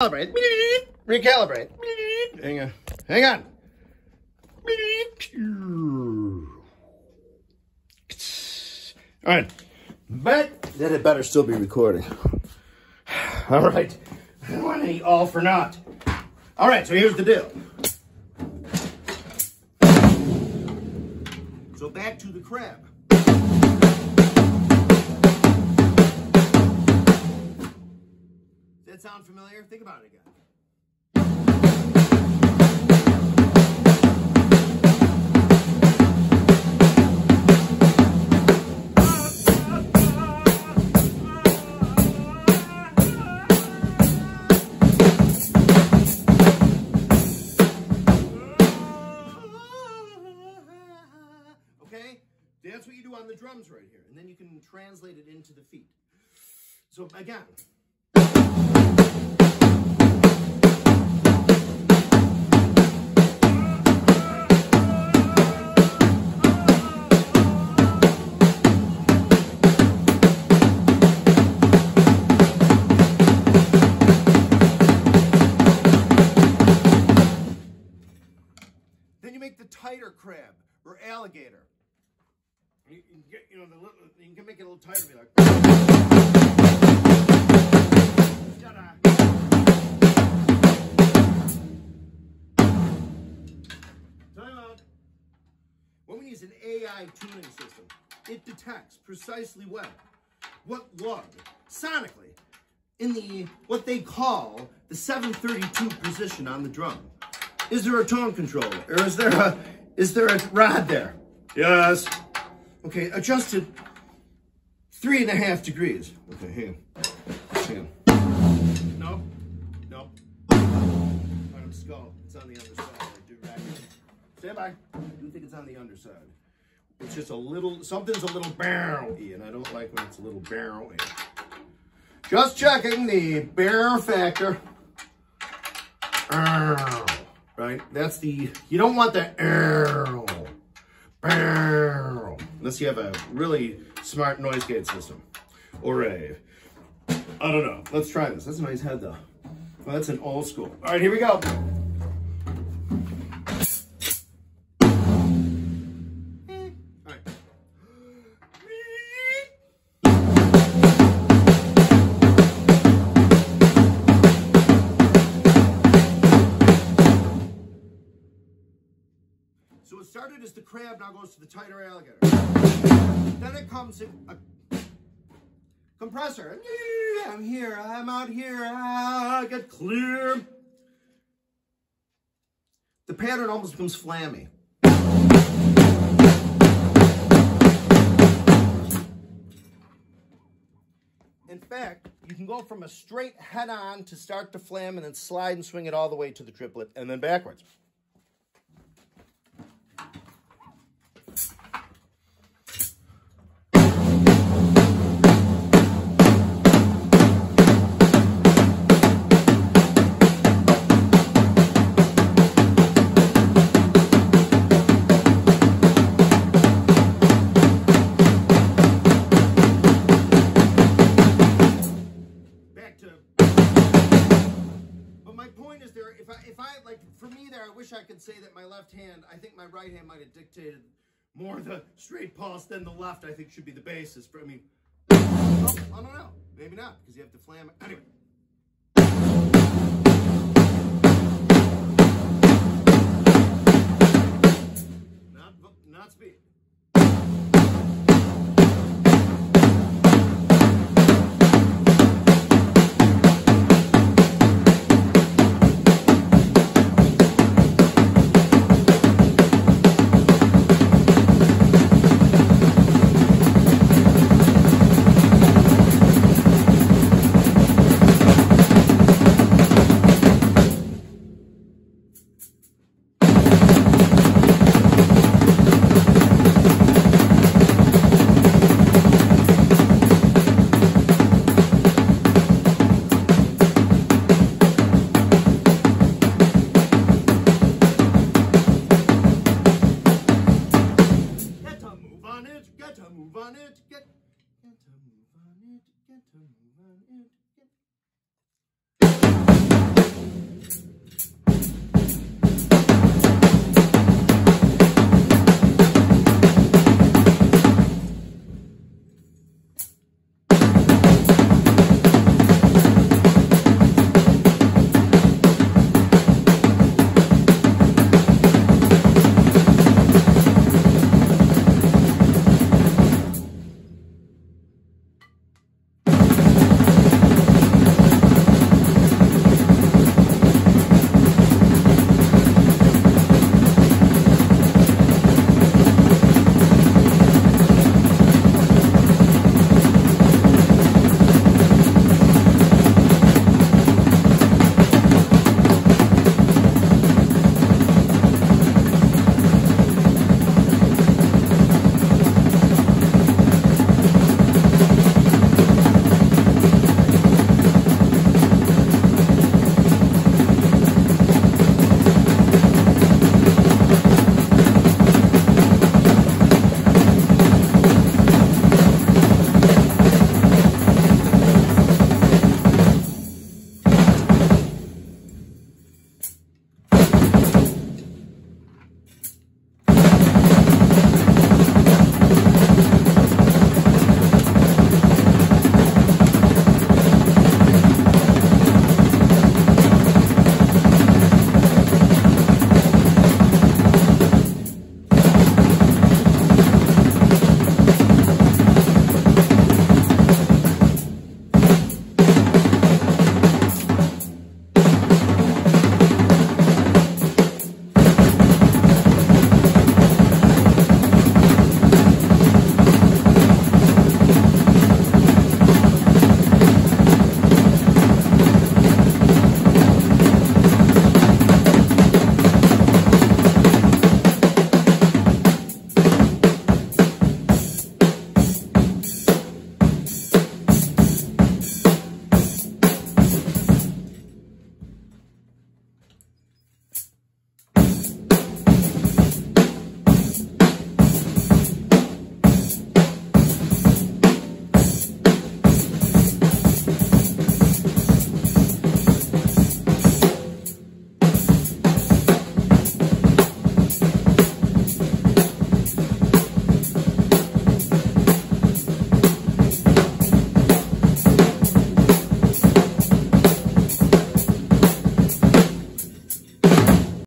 Recalibrate. Recalibrate. Hang on. Hang on. All right. But then it better still be recording. All right. I don't want any all for naught. All right, so here's the deal. So back to the crab. Sound familiar? Think about it again. Okay? That's what you do on the drums right here. And then you can translate it into the feet. So again. Alligator. You, can get, you know, the little, you can make it a little tighter. Be like. When we use an AI tuning system, it detects precisely when, what lug, sonically, in the what they call the 732 position on the drum. Is there a tone controller? Or is there a is there a rod there? Yes. Okay, adjusted three and a half degrees. Okay, hang on. Hang on. No, no. Bottom skull. It's on the underside. I do. Stand by. I do think it's on the underside. It's just a little, something's a little barrel-y, and I don't like when it's a little barrel-y. Just checking the bear factor. Arr, Right? That's the, you don't want the arr, barrel, unless you have a really smart noise gate system. Or a, I don't know. Let's try this. That's a nice head though. Well, that's an old school. All right, here we go. It as the crab, now goes to the tighter alligator. Then it comes in a compressor. I'm here, I'm out here, I get clear. The pattern almost becomes flammy. In fact, you can go from a straight head on to start to flam and then slide and swing it all the way to the triplet and then backwards. I could say that my left hand, I think my right hand might have dictated more the straight pulse than the left, I think should be the basis. For, I mean, I don't know. Maybe not, because you have to flam. Anyway. Not, not speed. on it, get a move on it, get, get a move on it, get a move on it.